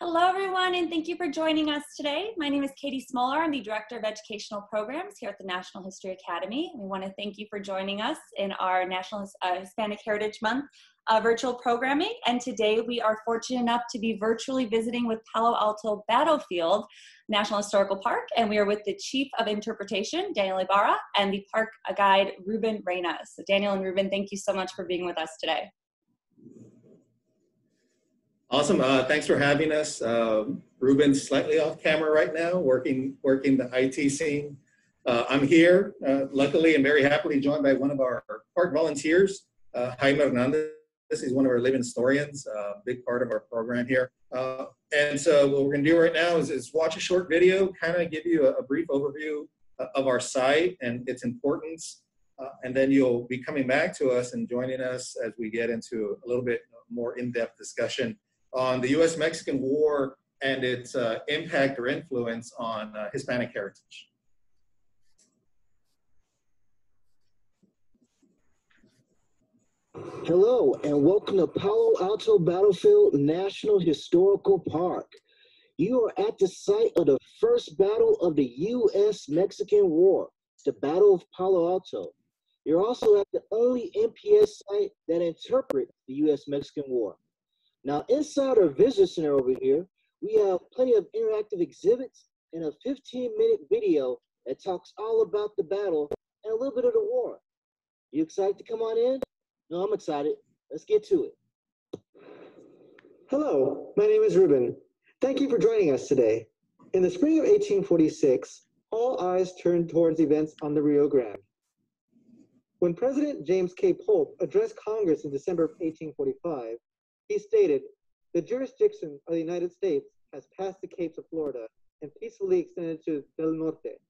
Hello, everyone, and thank you for joining us today. My name is Katie Smoller. I'm the Director of Educational Programs here at the National History Academy. We want to thank you for joining us in our National uh, Hispanic Heritage Month uh, virtual programming. And today we are fortunate enough to be virtually visiting with Palo Alto Battlefield National Historical Park. And we are with the Chief of Interpretation, Daniel Ibarra, and the park guide, Ruben Reyna. So Daniel and Ruben, thank you so much for being with us today. Awesome. Uh, thanks for having us. Uh, Ruben's slightly off camera right now, working working the IT scene. Uh, I'm here, uh, luckily and very happily joined by one of our park volunteers, uh, Jaime Hernandez. He's one of our living historians, uh, big part of our program here. and so what we're going to do right now is, is watch a short video, kind of give you a, a, brief overview of our site and its importance. and then you'll be coming back to us and joining us as we get into a little bit more in-depth discussion on the US Mexican War and its uh, impact or influence on uh, Hispanic heritage. Hello, and welcome to Palo Alto Battlefield National Historical Park. You are at the site of the first battle of the US Mexican War, the Battle of Palo Alto. You're also at the only NPS site that interprets the US Mexican War. Now, inside our visitor center over here, we have plenty of interactive exhibits and a 15 minute video that talks all about the battle and a little bit of the war. You excited to come on in? No, I'm excited. Let's get to it. Hello, my name is Ruben. Thank you for joining us today. In the spring of 1846, all eyes turned towards events on the Rio Grande. When President James K. Polk addressed Congress in December of 1845, he stated, the jurisdiction of the United States has passed the Capes of Florida and peacefully extended to Del Norte.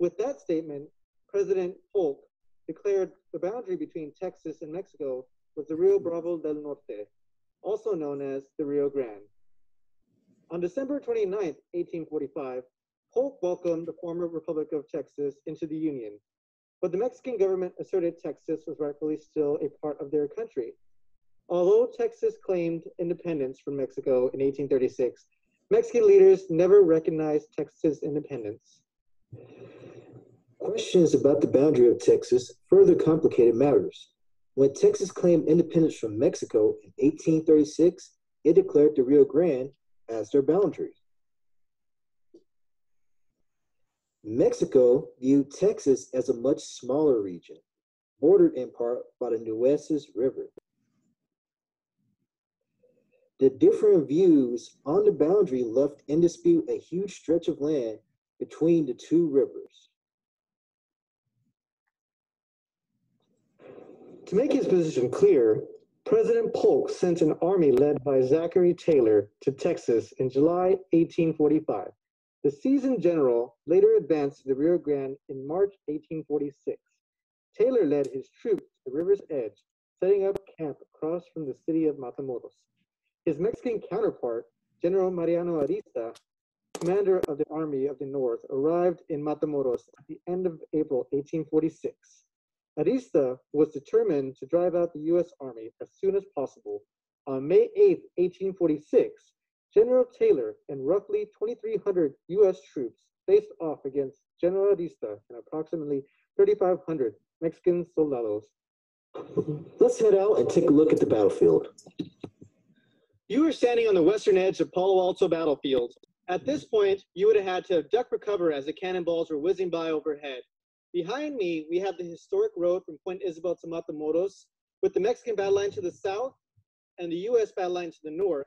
With that statement, President Polk declared the boundary between Texas and Mexico was the Rio Bravo del Norte, also known as the Rio Grande. On December 29, 1845, Polk welcomed the former Republic of Texas into the Union, but the Mexican government asserted Texas was rightfully still a part of their country Although Texas claimed independence from Mexico in 1836, Mexican leaders never recognized Texas' independence. Questions about the boundary of Texas further complicated matters. When Texas claimed independence from Mexico in 1836, it declared the Rio Grande as their boundary. Mexico viewed Texas as a much smaller region, bordered in part by the Nueces River. The different views on the boundary left in dispute a huge stretch of land between the two rivers. To make his position clear, President Polk sent an army led by Zachary Taylor to Texas in July 1845. The seasoned general later advanced to the Rio Grande in March 1846. Taylor led his troops to the river's edge, setting up camp across from the city of Matamoros. His Mexican counterpart, General Mariano Arista, commander of the Army of the North, arrived in Matamoros at the end of April 1846. Arista was determined to drive out the U.S. Army as soon as possible. On May 8, 1846, General Taylor and roughly 2,300 U.S. troops faced off against General Arista and approximately 3,500 Mexican soldados. Let's head out and take a look at the battlefield. You were standing on the western edge of Palo Alto battlefield. At this point, you would have had to duck for cover as the cannonballs were whizzing by overhead. Behind me, we have the historic road from Point Isabel to Matamoros, with the Mexican battle line to the south and the U.S. battle line to the north.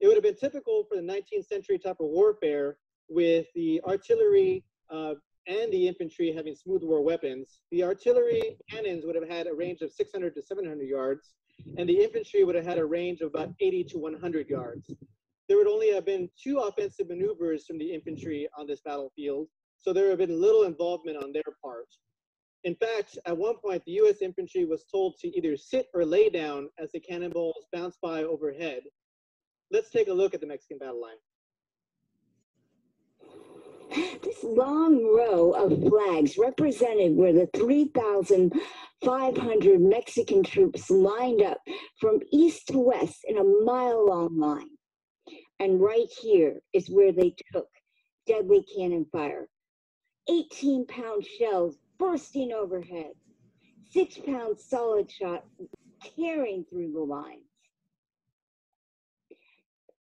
It would have been typical for the 19th century type of warfare with the artillery uh, and the infantry having smoothbore weapons. The artillery cannons would have had a range of 600 to 700 yards, and the infantry would have had a range of about 80 to 100 yards. There would only have been two offensive maneuvers from the infantry on this battlefield, so there have been little involvement on their part. In fact, at one point, the U.S. infantry was told to either sit or lay down as the cannonballs bounced by overhead. Let's take a look at the Mexican battle line. This long row of flags represented where the 3,500 Mexican troops lined up from east to west in a mile long line. And right here is where they took deadly cannon fire 18 pound shells bursting overhead, six pound solid shot tearing through the lines.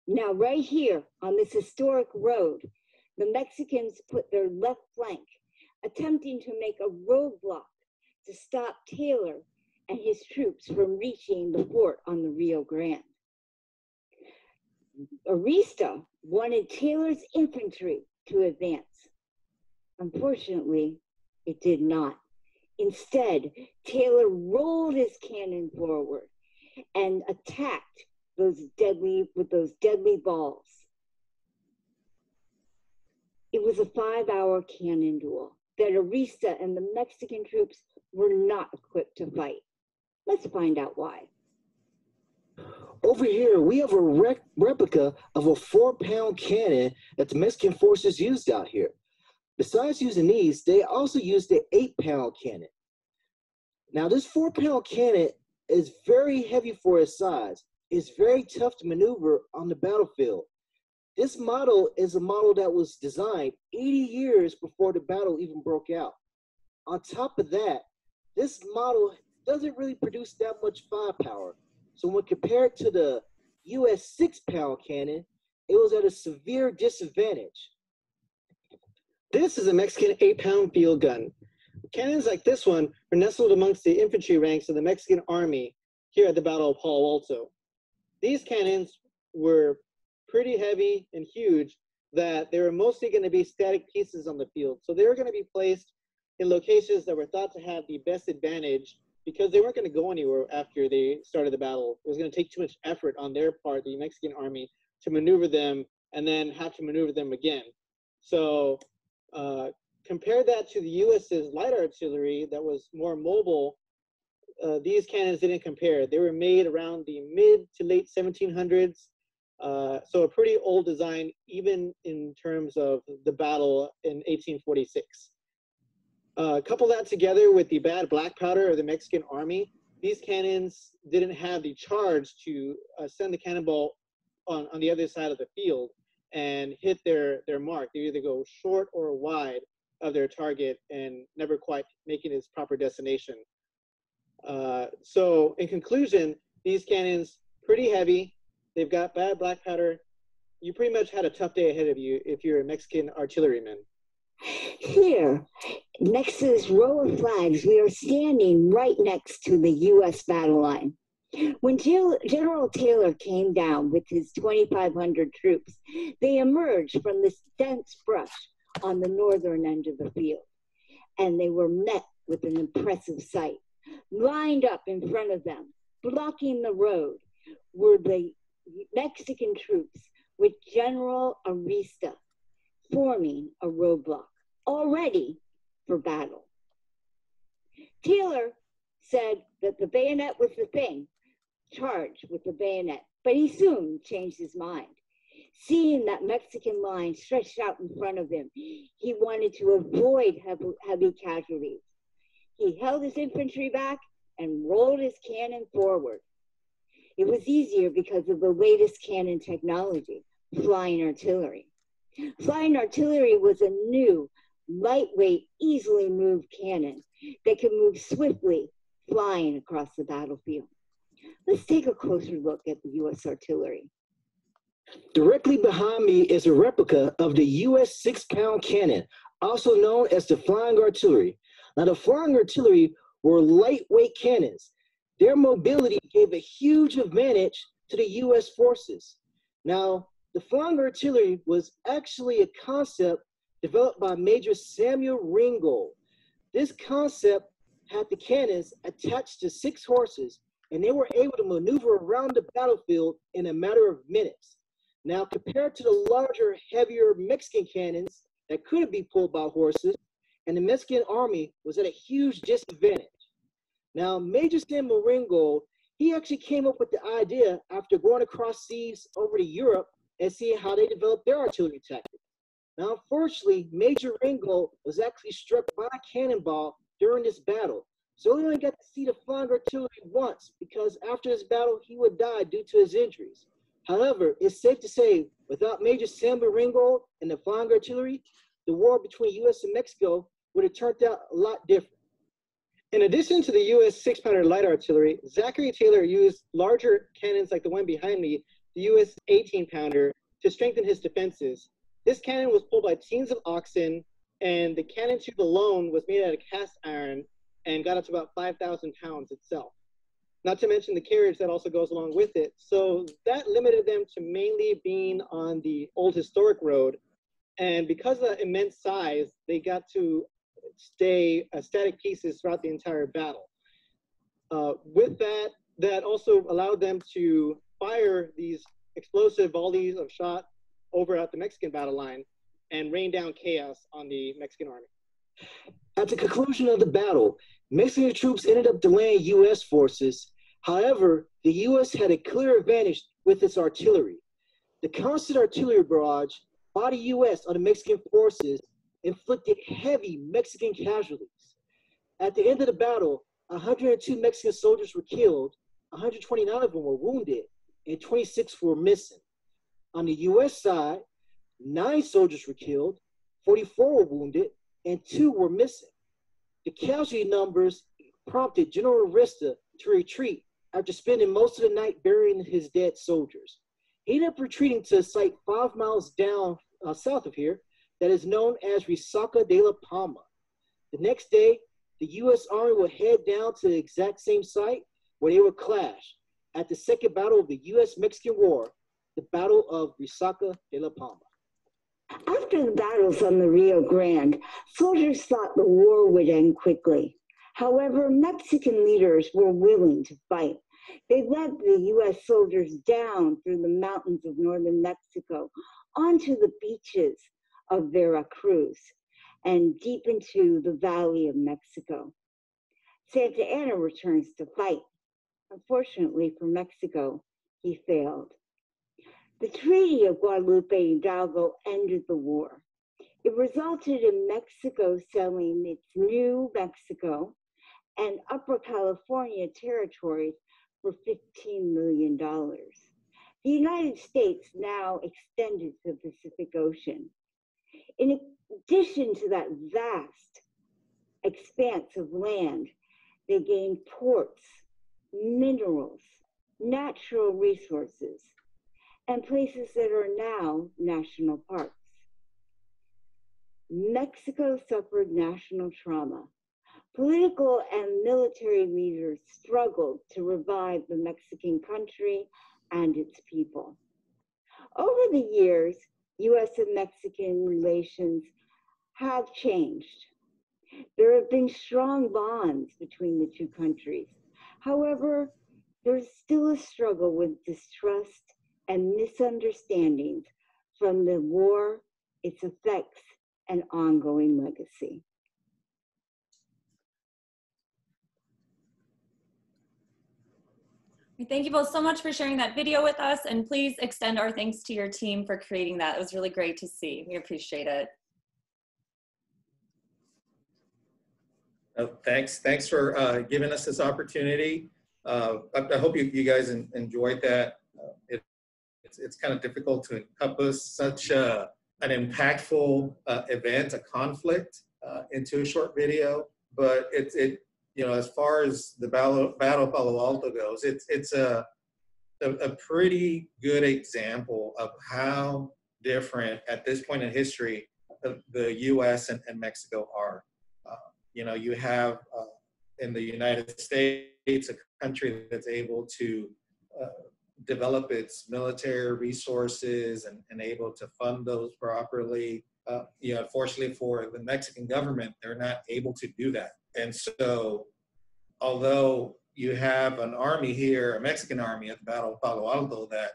Now, right here on this historic road, the Mexicans put their left flank, attempting to make a roadblock to stop Taylor and his troops from reaching the fort on the Rio Grande. Arista wanted Taylor's infantry to advance. Unfortunately, it did not. Instead, Taylor rolled his cannon forward and attacked those deadly with those deadly balls. It was a five-hour cannon duel that Arista and the Mexican troops were not equipped to fight. Let's find out why. Over here, we have a replica of a four pound cannon that the Mexican forces used out here. Besides using these, they also used the eight pound cannon. Now, this four pound cannon is very heavy for its size. It's very tough to maneuver on the battlefield. This model is a model that was designed 80 years before the battle even broke out. On top of that, this model doesn't really produce that much firepower. So when compared to the US six pound cannon, it was at a severe disadvantage. This is a Mexican eight pound field gun. Cannons like this one are nestled amongst the infantry ranks of the Mexican army here at the Battle of Palo Alto. These cannons were pretty heavy and huge that they were mostly going to be static pieces on the field. So they were going to be placed in locations that were thought to have the best advantage because they weren't going to go anywhere after they started the battle. It was going to take too much effort on their part, the Mexican army, to maneuver them and then have to maneuver them again. So uh, compare that to the US's light artillery that was more mobile. Uh, these cannons didn't compare. They were made around the mid to late 1700s. Uh, so a pretty old design, even in terms of the battle in 1846. Uh, couple that together with the bad black powder of the Mexican army, these cannons didn't have the charge to uh, send the cannonball on, on the other side of the field and hit their, their mark. They either go short or wide of their target and never quite making its proper destination. Uh, so in conclusion, these cannons, pretty heavy. They've got bad black powder. You pretty much had a tough day ahead of you if you're a Mexican artilleryman. Here, next to this row of flags, we are standing right next to the U.S. battle line. When Gen- Taylor came down with his 2,500 troops, they emerged from this dense brush on the northern end of the field, and they were met with an impressive sight. Lined up in front of them, blocking the road, were the Mexican troops with General Arista forming a roadblock, all ready for battle. Taylor said that the bayonet was the thing, charge with the bayonet, but he soon changed his mind. Seeing that Mexican line stretched out in front of him, he wanted to avoid heavy, casualties. He held his infantry back and rolled his cannon forward. It was easier because of the latest cannon technology, flying artillery. Flying artillery was a new, lightweight, easily moved cannon that could move swiftly, flying across the battlefield. Let's take a closer look at the U.S. artillery. Directly behind me is a replica of the US six pound cannon, also known as the flying artillery. Now, the flying artillery were lightweight cannons. Their mobility gave a huge advantage to the US forces. Now, the flying artillery was actually a concept developed by Major Samuel Ringgold. This concept had the cannons attached to six horses, and they were able to maneuver around the battlefield in a matter of minutes. Now, compared to the larger, heavier Mexican cannons that couldn't be pulled by horses, and the Mexican army was at a huge disadvantage. Now, Major Samuel Ringgold, he actually came up with the idea after going across seas over to Europe and seeing how they developed their artillery tactics. Now, unfortunately, Major Ringgold was actually struck by a cannonball during this battle. So he only got to see the flying artillery once because after this battle, he would die due to his injuries. However, it's safe to say without Major Samuel Ringgold and the flying artillery, the war between US and Mexico would have turned out a lot different. In addition to the U.S. six-pounder light artillery, Zachary Taylor used larger cannons like the one behind me, the U.S. 18-pounder, to strengthen his defenses. This cannon was pulled by teams of oxen, and the cannon tube alone was made out of cast iron and got up to about 5,000 pounds itself. Not to mention the carriage that also goes along with it. So that limited them to mainly being on the old historic road. And because of the immense size, they got to stay uh, static pieces throughout the entire battle. Uh, with that, that also allowed them to fire these explosive volleys of shot over at the Mexican battle line and rain down chaos on the Mexican army. At the conclusion of the battle, Mexican troops ended up delaying U.S. forces. However, the U.S. had a clear advantage with its artillery. The constant artillery barrage by the U.S. on the Mexican forces inflicted heavy Mexican casualties. At the end of the battle, 102 Mexican soldiers were killed, 129 of them were wounded, and 26 were missing. On the US side, nine soldiers were killed, 44 were wounded, and two were missing. The casualty numbers prompted General Arista to retreat after spending most of the night burying his dead soldiers. He ended up retreating to a site five miles down uh, south of here that is known as Resaca de la Palma. The next day, the U.S. Army would head down to the exact same site where they would clash at the second battle of the U.S.-Mexican War, the Battle of Resaca de la Palma. After the battles on the Rio Grande, soldiers thought the war would end quickly. However, Mexican leaders were willing to fight. They led the U.S. soldiers down through the mountains of northern Mexico onto the beaches of Veracruz and deep into the Valley of Mexico. Santa Anna returns to fight. Unfortunately for Mexico, he failed. The Treaty of Guadalupe Hidalgo ended the war. It resulted in Mexico selling its New Mexico and Upper California territories for $15 million. The United States now extended to the Pacific Ocean. In addition to that vast expanse of land, they gained ports, minerals, natural resources, and places that are now national parks. Mexico suffered national trauma. Political and military leaders struggled to revive the Mexican country and its people. Over the years, US and Mexican relations have changed. There have been strong bonds between the two countries. However, there's still a struggle with distrust and misunderstandings from the war, its effects, and ongoing legacy. Thank you both so much for sharing that video with us and please extend our thanks to your team for creating that. It was really great to see. We appreciate it. Uh, thanks, thanks for uh, giving us this opportunity. Uh, I, I, hope you, you guys in, enjoyed that. Uh, it, it's, it's kind of difficult to encompass such a, an impactful uh, event, a conflict, uh, into a short video, but it, it you know, as far as the Battle, Battle of Palo Alto goes, it's, it's a, a, a pretty good example of how different at this point in history the U.S. and, and Mexico are. Uh, you know, you have uh, in the United States a country that's able to uh, develop its military resources and, and able to fund those properly. Uh, you know, unfortunately for the Mexican government, they're not able to do that. And so, although you have an army here, a Mexican army at the Battle of Palo Alto that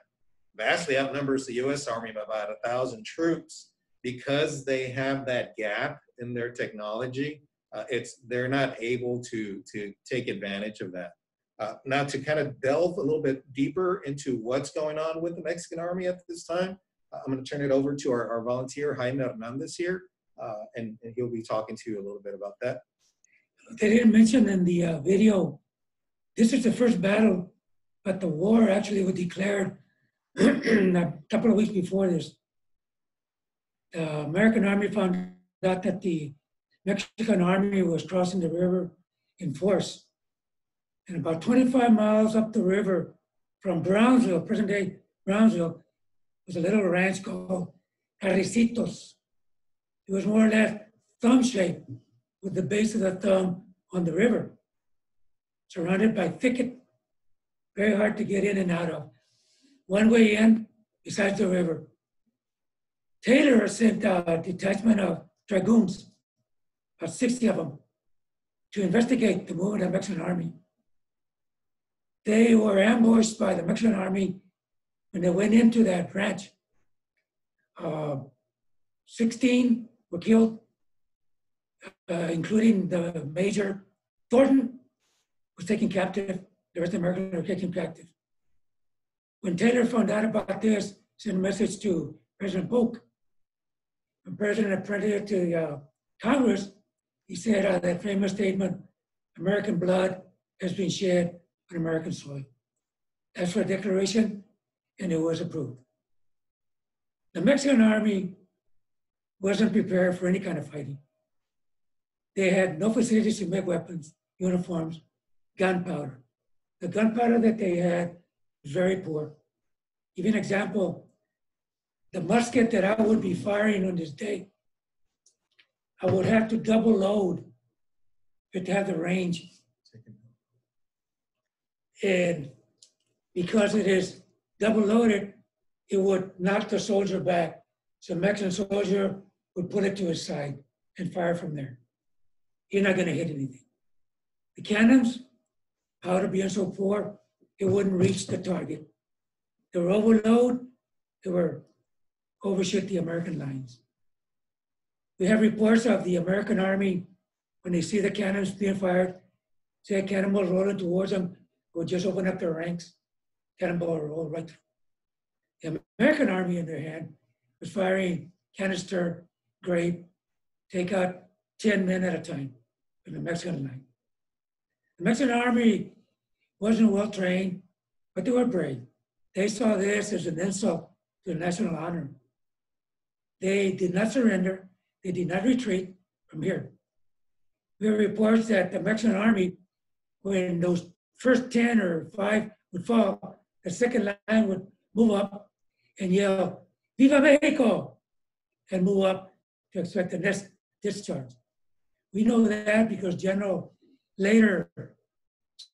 vastly outnumbers the U.S. Army by about a thousand troops, because they have that gap in their technology, uh, it's they're not able to to take advantage of that. Uh, now, to kind of delve a little bit deeper into what's going on with the Mexican army at this time, I'm going to turn it over to our, our volunteer, Jaime Hernandez here, uh, and, and he'll be talking to you a little bit about that. They didn't mention in the uh, video, this is the first battle, but the war actually was declared a couple of weeks before this. The American Army found out that the Mexican Army was crossing the river in force. And about 25 miles up the river from Brownsville, present day Brownsville, was a little ranch called Carricitos. It was more or less thumb shaped with the base of the thumb on the river, surrounded by thicket, very hard to get in and out of. One way in, besides the river. Taylor sent out a detachment of dragoons, about 60 of them, to investigate the movement of the Mexican army. They were ambushed by the Mexican army when they went into that ranch. Uh, 16 were killed, uh, including the major. Thornton was taken captive. The rest of the Americans were taken captive. When Taylor found out about this, sent a message to President Polk. When President it to uh, Congress, he said uh, that famous statement, American blood has been shed on American soil. That's a declaration, and it was approved. The Mexican army wasn't prepared for any kind of fighting. They had no facilities to make weapons, uniforms, gunpowder. The gunpowder that they had was very poor. Give you an example, the musket that I would be firing on this day, I would have to double load to have the range. And because it is double loaded, it would knock the soldier back. So Mexican soldier would put it to his side and fire from there. You're not gonna hit anything. The cannons, powder being so poor, it wouldn't reach the target. They were overload, they were overshoot the American lines. We have reports of the American army, when they see the cannons being fired, say a cannonball rolling towards them, would just open up their ranks, cannonball roll right through. The American army, on their hand, was firing canister, grape, take out 10 men at a time from the Mexican line. The Mexican army wasn't well trained, but they were brave. They saw this as an insult to the national honor. They did not surrender. They did not retreat from here. We have reports that the Mexican army, when those first 10 or five would fall, the second line would move up and yell, Viva Mexico! and move up to expect the next discharge. We know that because General, later,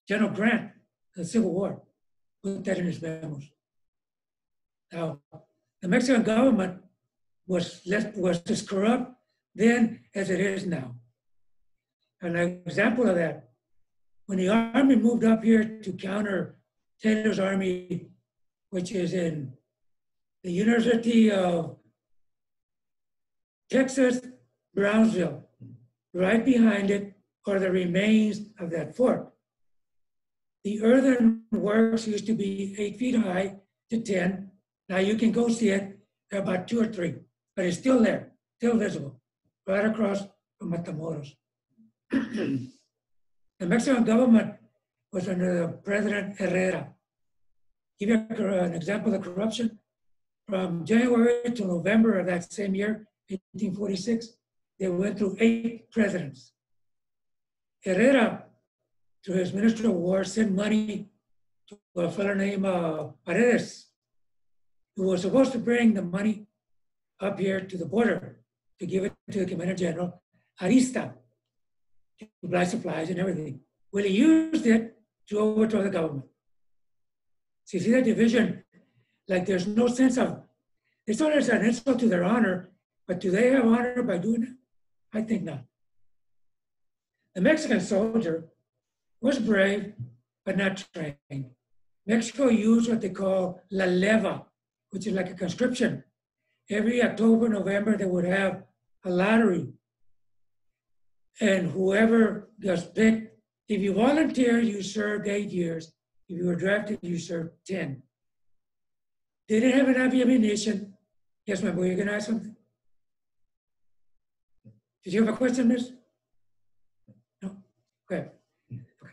General Grant, the Civil War, put that in his memos. Now, the Mexican government was less, was as corrupt then as it is now. An example of that, when the army moved up here to counter Taylor's army, which is in the University of Texas, Brownsville, right behind it are the remains of that fort. The earthen works used to be eight feet high to 10. Now you can go see it, they're about two or three, but it's still there, still visible, right across from Matamoros. the Mexican government was under President Herrera. Give you an example of corruption. From January to November of that same year, 1846, they went through eight presidents. Herrera, through his Minister of War, sent money to a fellow named uh, Paredes, who was supposed to bring the money up here to the border to give it to the Commander General Arista to supplies and everything. Well, he used it to overthrow the government. So you see that division, like there's no sense of, it's not as an insult to their honor, but do they have honor by doing it? I think not. The Mexican soldier was brave, but not trained. Mexico used what they call la leva, which is like a conscription. Every October, November, they would have a lottery. And whoever gets picked, if you volunteered, you served eight years. If you were drafted, you served 10. They didn't have enough ammunition. Yes, my boy, you gonna ask something? Did you have a question, miss? No? Okay. Okay.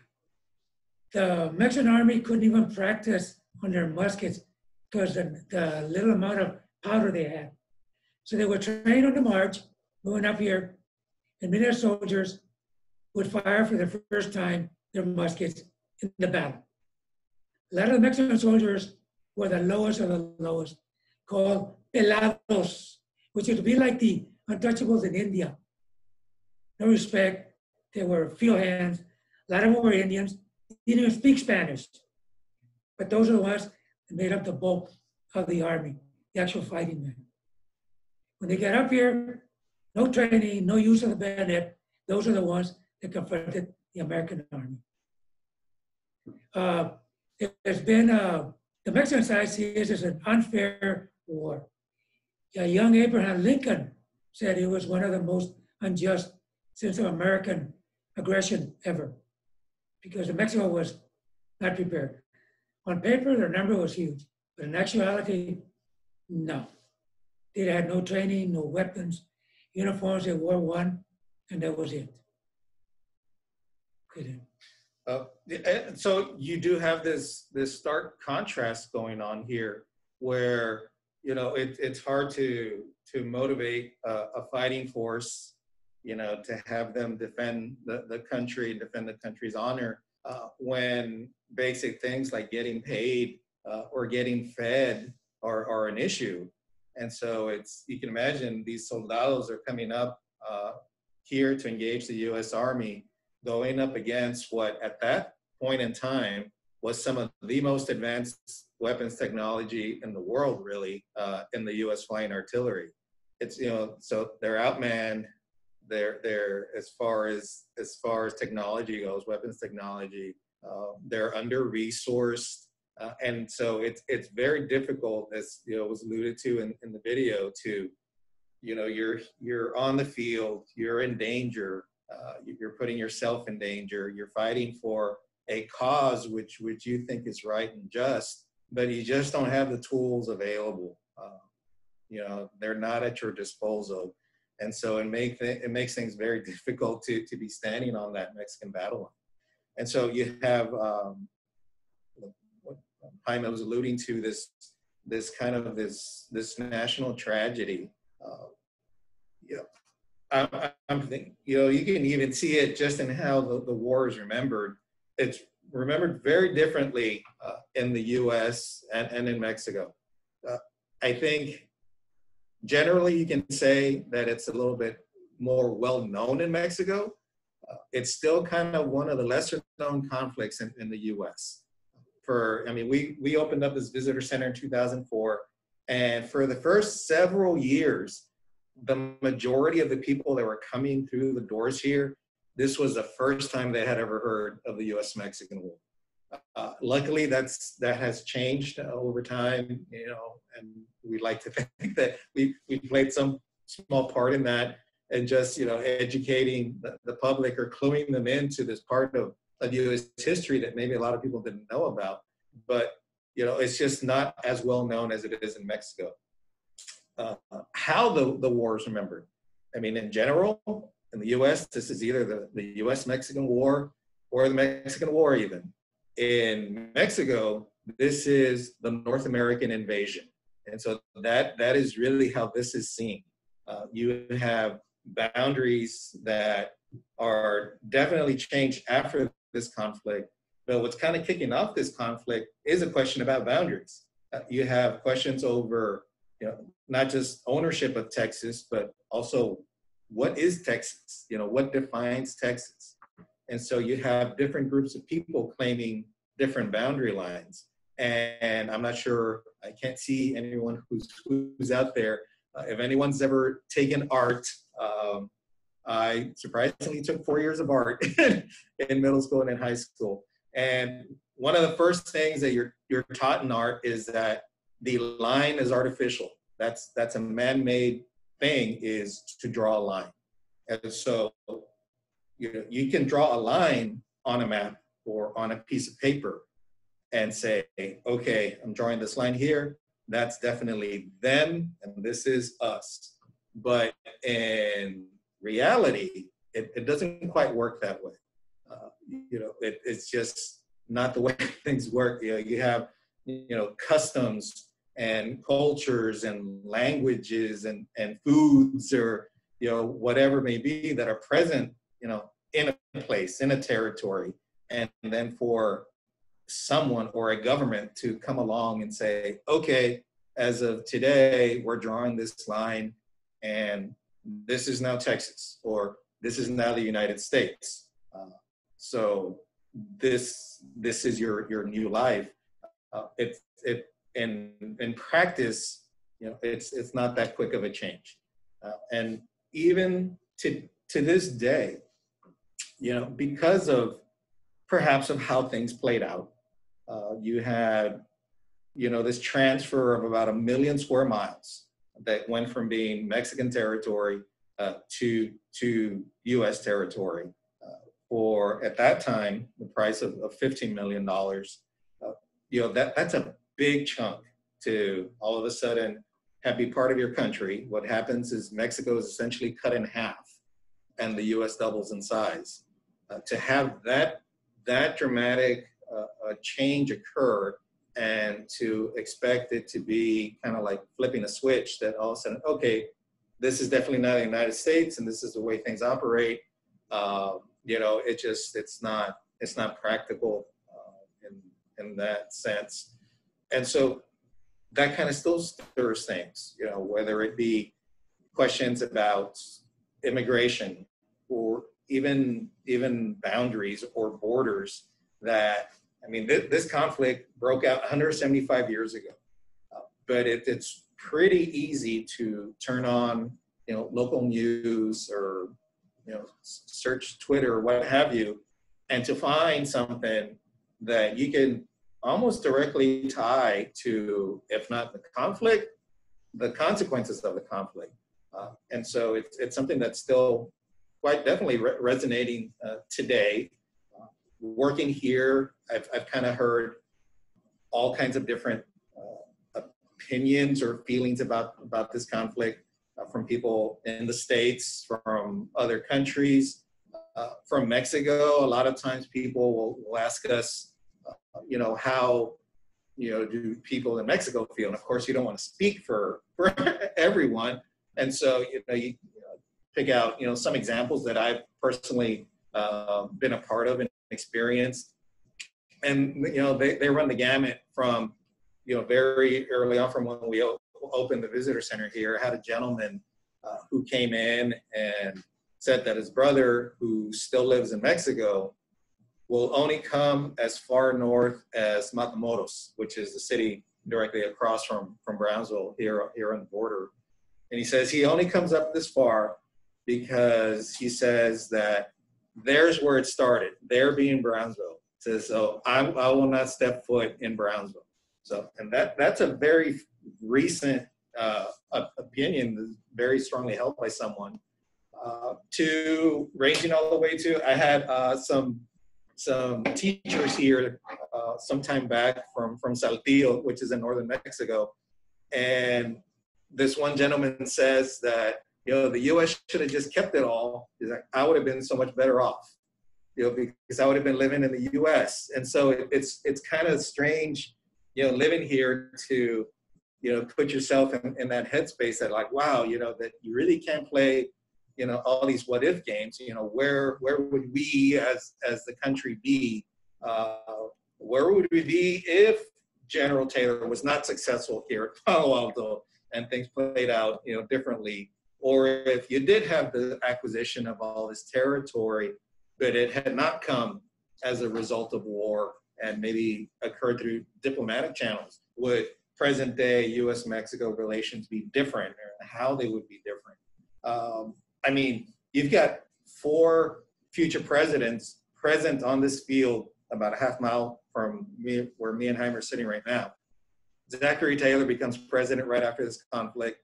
The Mexican army couldn't even practice on their muskets because the, the little amount of powder they had. So they were trained on the march, moving up here, and many soldiers would fire for the first time their muskets in the battle. A lot of the Mexican soldiers were the lowest of the lowest, called pelados, which would be like the untouchables in India. No respect, they were field hands. A lot of them were Indians, didn't even speak Spanish. But those are the ones that made up the bulk of the army, the actual fighting men. When they got up here, no training, no use of the bayonet, those are the ones that confronted the American army. Uh, there's been, uh, the Mexican side sees it as an unfair war. Yeah, young Abraham Lincoln said it was one of the most unjust since of American aggression ever, because Mexico was not prepared. On paper, their number was huge, but in actuality, no. They had no training, no weapons, uniforms, they wore one, and that was it. Okay, Uh, so you do have this this stark contrast going on here, where you know it, it's hard to to motivate a, a fighting force, you know, to have them defend the, the country, defend the country's honor, uh, when basic things like getting paid uh, or getting fed are, are an issue. And so it's you can imagine these soldados are coming up uh, here to engage the U.S. Army going up against what at that point in time was some of the most advanced weapons technology in the world, really, uh, in the U.S. flying artillery. It's you know, so they're outmanned. They're they're as far as as far as technology goes, weapons technology. Uh, they're under resourced, uh, and so it's it's very difficult, as you know was alluded to in, in the video, to you know you're you're on the field, you're in danger, uh, you're putting yourself in danger. You're fighting for a cause which which you think is right and just, but you just don't have the tools available. Uh, you know, they're not at your disposal, and so it make th- it makes things very difficult to to be standing on that Mexican battle line. And so you have um, Jaime was alluding to this this kind of this this national tragedy. Uh, you know, I'm thinking, you know, you can even see it just in how the, the war is remembered. It's remembered very differently uh, in the US and, and in Mexico. Uh, I think generally you can say that it's a little bit more well known in Mexico. Uh, it's still kind of one of the lesser known conflicts in, in the US. For, I mean, we, we opened up this visitor center in 2004, and for the first several years, the majority of the people that were coming through the doors here, this was the first time they had ever heard of the U.S.-Mexican War. Uh, luckily, that's that has changed over time, you know, and we like to think that we we played some small part in that, and just you know educating the, the public or cluing them into this part of, of U.S. history that maybe a lot of people didn't know about. But you know, it's just not as well known as it is in Mexico uh, how the, the war is remembered. I mean, in general, in the US, this is either the, the US Mexican War or the Mexican War, even. In Mexico, this is the North American invasion. And so that, that is really how this is seen. Uh, you have boundaries that are definitely changed after this conflict. But what's kind of kicking off this conflict is a question about boundaries. Uh, you have questions over you know, not just ownership of Texas, but also what is Texas? You know, what defines Texas? And so you have different groups of people claiming different boundary lines. And I'm not sure, I can't see anyone who's, who's out there. Uh, if anyone's ever taken art, um, I surprisingly took four years of art in middle school and in high school. And one of the first things that you're, you're taught in art is that the line is artificial. That's that's a man-made thing is to draw a line. And so you know, you can draw a line on a map or on a piece of paper and say, okay, I'm drawing this line here. that's definitely them and this is us. But in reality, it, it doesn't quite work that way. Uh, you know, it, it's just not the way things work. You know, you have, you know, customs and cultures and languages and, and foods or, you know, whatever may be that are present, you know, in a place, in a territory. And then for someone or a government to come along and say, okay, as of today, we're drawing this line and this is now Texas or this is now the United States. Uh, so this this is your your new life. Uh, it it in in practice, you know, it's it's not that quick of a change, uh, and even to to this day, you know, because of perhaps of how things played out, uh, you had you know this transfer of about a million square miles that went from being Mexican territory uh, to to U.S. territory uh, for at that time the price of, of 15 million dollars. Uh, you know that that's a big chunk to all of a sudden have be part of your country. What happens is Mexico is essentially cut in half, and the U.S. doubles in size. Uh, to have that that dramatic uh, change occur and to expect it to be kind of like flipping a switch that all of a sudden, okay, this is definitely not the United States and this is the way things operate. Uh, you know, it just, it's not, it's not practical uh, in, in that sense. And so that kind of still stirs things, you know, whether it be questions about immigration or even, even boundaries or borders that I mean, th- this conflict broke out 175 years ago, uh, but it, it's pretty easy to turn on, you know, local news or, you know, search Twitter or what have you, and to find something that you can almost directly tie to, if not the conflict, the consequences of the conflict. Uh, and so it's, it's something that's still quite definitely re- resonating uh, today working here, I've, I've kind of heard all kinds of different uh, opinions or feelings about, about this conflict uh, from people in the States, from other countries, uh, from Mexico. A lot of times people will, will ask us, uh, you know, how, you know, do people in Mexico feel? And of course, you don't want to speak for, for everyone. And so, you know, you, pick out, you know, some examples that I've personally uh, been a part of and experienced. And, you know, they, they run the gamut from, you know, very early on from when we opened the visitor center here, I had a gentleman uh, who came in and said that his brother, who still lives in Mexico, will only come as far north as Matamoros, which is the city directly across from, from Brownsville here, here on the border. And he says he only comes up this far because he says that there's where it started. There being Brownsville. Says so I, I will not step foot in Brownsville. So and that that's a very recent uh, opinion, very strongly held by someone. Uh, to ranging all the way to I had uh, some some teachers here uh, some time back from from Saltillo, which is in northern Mexico, and this one gentleman says that you know, the U.S. should have just kept it all. Like, I would have been so much better off, you know, because I would have been living in the U.S. And so it, it's it's kind of strange, you know, living here to, you know, put yourself in, in that headspace that like, wow, you know, that you really can't play, you know, all these what if games. You know, where where would we as as the country be? Uh, where would we be if General Taylor was not successful here at Palo Alto and things played out, you know, differently? Or if you did have the acquisition of all this territory, but it had not come as a result of war and maybe occurred through diplomatic channels, would present day US Mexico relations be different or how they would be different? Um, I mean, you've got four future presidents present on this field about a half mile from me, where me and Jaime are sitting right now. Zachary Taylor becomes president right after this conflict,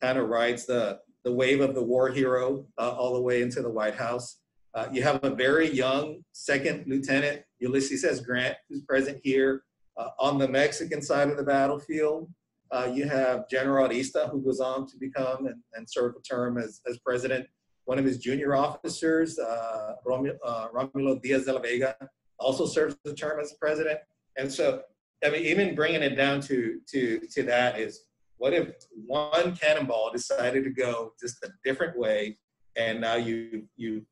kind of rides the the wave of the war hero uh, all the way into the White House. Uh, you have a very young second lieutenant, Ulysses S. Grant, who's present here uh, on the Mexican side of the battlefield. Uh, you have General Arista, who goes on to become and, and serve a term as, as president. One of his junior officers, uh, Romulo, uh, Romulo Diaz de la Vega, also serves the term as president. And so, I mean, even bringing it down to to to that is, what if one cannonball decided to go just a different way, and now you you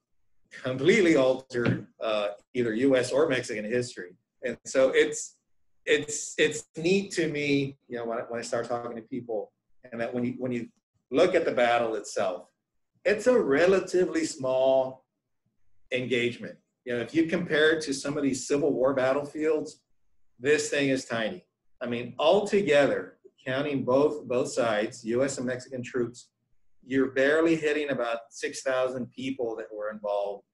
completely altered uh, either U.S. or Mexican history? And so it's it's it's neat to me, you know, when I, when I start talking to people, and that when you when you look at the battle itself, it's a relatively small engagement. You know, if you compare it to some of these Civil War battlefields, this thing is tiny. I mean, altogether, counting both both sides, U.S. and Mexican troops, you're barely hitting about six thousand people that were involved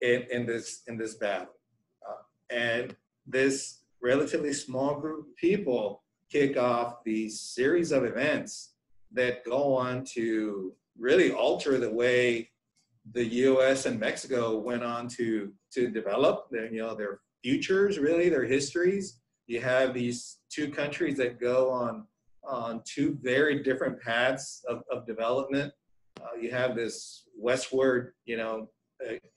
in, in this in this battle, uh, and this relatively small group of people kick off these series of events that go on to really alter the way the U.S. and Mexico went on to to develop their you know their futures, really their histories. You have these two countries that go on on two very different paths of, of development. Uh, you have this westward, you know,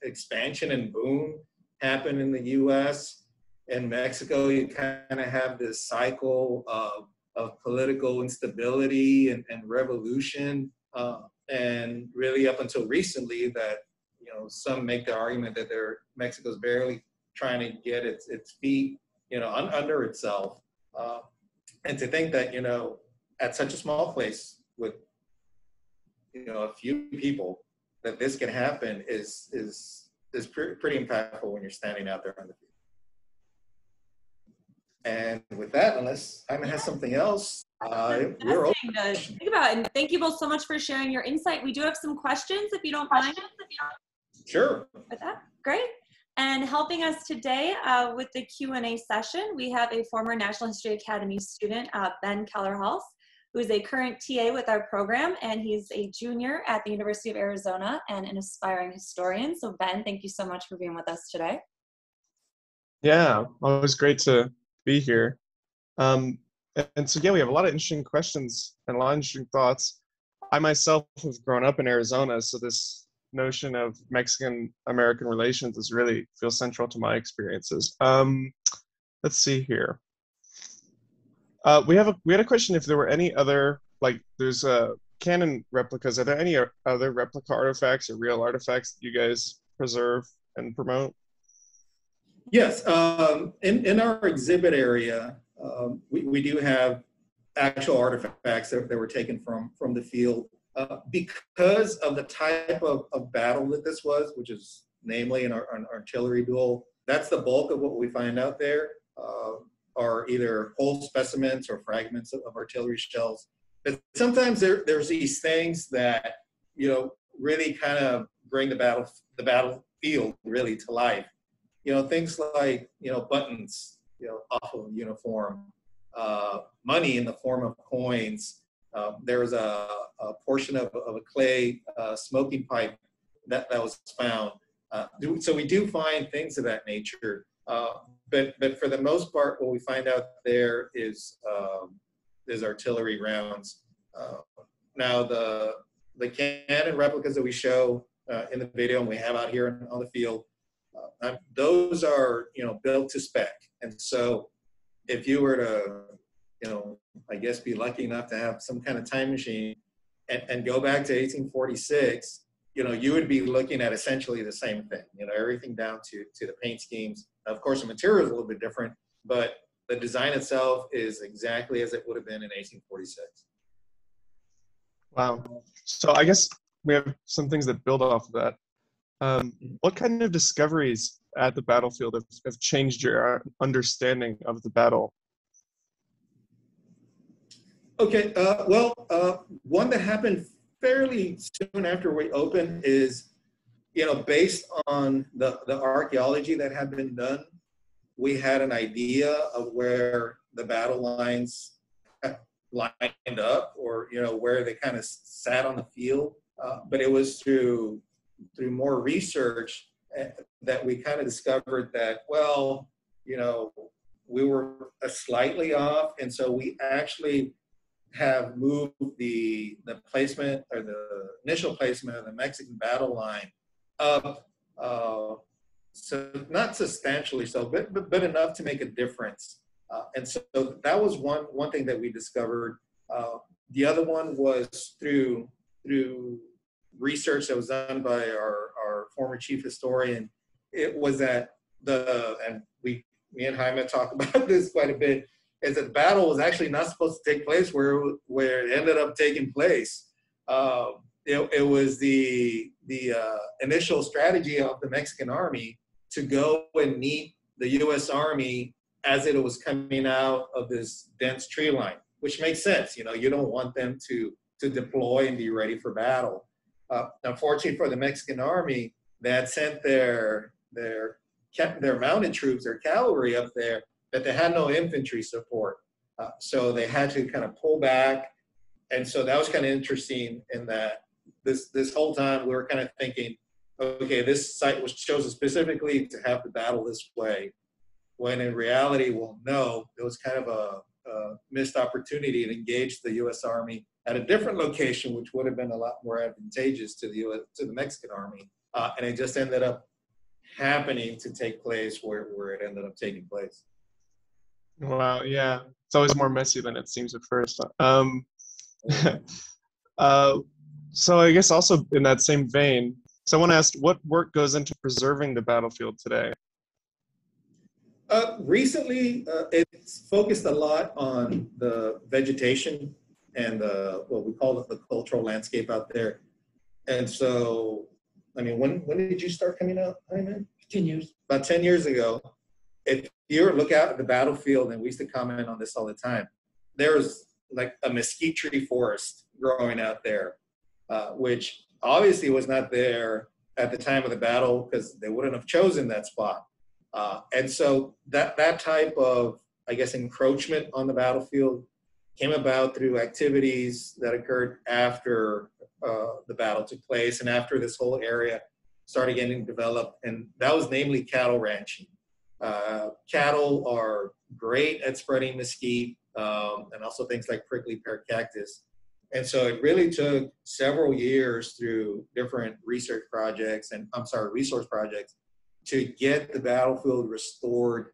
expansion and boom happen in the U.S in Mexico, you kind of have this cycle of, of political instability and, and revolution. Uh, and really up until recently that, you know, some make the argument that they're, Mexico's barely trying to get its, its feet, you know, un, under itself. Uh, and to think that, you know, at such a small place with, you know, a few people, that this can happen is, is, is pre- pretty impactful when you're standing out there on the field. And with that, unless Jaime has something else, uh, we're open. To think about. it. And thank you both so much for sharing your insight. We do have some questions, if you don't mind. Sure. With that, great. And helping us today uh, with the Q&A session, we have a former National History Academy student, uh, Ben Kellerhals, who is a current TA with our program, and he's a junior at the University of Arizona and an aspiring historian. So Ben, thank you so much for being with us today. Yeah, always great to be here. Um, and so, yeah, we have a lot of interesting questions and a lot of interesting thoughts. I myself have grown up in Arizona, so this notion of Mexican American relations is really feels central to my experiences. Um, let's see here. Uh, we have a we had a question if there were any other like there's a uh, canon replicas. Are there any other replica artifacts or real artifacts that you guys preserve and promote? Yes, um, in, in our exhibit area, um, we, we do have actual artifacts that, that were taken from, from the field. Uh, because of the type of, of battle that this was, which is namely an, an artillery duel, that's the bulk of what we find out there uh, are either whole specimens or fragments of, of artillery shells. But sometimes there, there's these things that, you know, really kind of bring the battle, the battlefield really to life you know, things like, you know, buttons, you know, off of uniform, uh, money in the form of coins. Uh, there was a, a portion of, of, a clay uh, smoking pipe that, that was found. Uh, so we do find things of that nature. Uh, but, but for the most part, what we find out there is, um, is artillery rounds. Uh, now the, the cannon replicas that we show in the video and we have out here on the field, uh, those are you know built to spec, and so if you were to you know I guess be lucky enough to have some kind of time machine and, and go back to 1846, you know you would be looking at essentially the same thing. You know everything down to to the paint schemes. Of course, the material is a little bit different, but the design itself is exactly as it would have been in 1846. Wow. So I guess we have some things that build off of that. Um, what kind of discoveries at the battlefield have, have changed your understanding of the battle? Okay, uh, well, uh, one that happened fairly soon after we opened is, you know, based on the, the archaeology that had been done, we had an idea of where the battle lines lined up or, you know, where they kind of sat on the field. Uh, but it was through through more research eh, that we kind of discovered that, well, you know, we were slightly off. And so we actually have moved the the placement or the initial placement of the Mexican battle line up, uh, so not substantially so, but, but but enough to make a difference. Uh, and so that was one one thing that we discovered. Uh, the other one was through through research that was done by our, our former chief historian. It was that the and we me and Jaime talk about this quite a bit is that the battle was actually not supposed to take place where where it ended up taking place. Uh, it, it, was the the uh, initial strategy of the Mexican army to go and meet the U.S. Army as it was coming out of this dense tree line, which makes sense. You know, you don't want them to to deploy and be ready for battle. Uh, unfortunately for the Mexican army, had sent their their their mounted troops, their cavalry up there that they had no infantry support. Uh, so they had to kind of pull back. And so that was kind of interesting in that this this whole time we were kind of thinking, okay, this site was chosen specifically to have the battle this way, when in reality, well, no, it was kind of a, a missed opportunity to engage the U.S. Army at a different location, which would have been a lot more advantageous to the US, to the Mexican Army, uh, and it just ended up happening to take place where, where it ended up taking place. Wow, yeah. It's always more messy than it seems at first. Um, uh, so I guess also in that same vein, someone asked what work goes into preserving the battlefield today? Uh, recently, uh, it's focused a lot on the vegetation and the, what we call it the cultural landscape out there. And so, I mean, when, when did you start coming out, Jaime? 10 years. About 10 years ago if you look out at the battlefield, and we used to comment on this all the time, there's like a mesquite tree forest growing out there, uh, which obviously was not there at the time of the battle because they wouldn't have chosen that spot. Uh, and so that that type of, I guess, encroachment on the battlefield came about through activities that occurred after uh, the battle took place and after this whole area started getting developed. And that was namely cattle ranching. Uh, cattle are great at spreading mesquite um, and also things like prickly pear cactus. And so it really took several years through different research projects and I'm sorry, resource projects to get the battlefield restored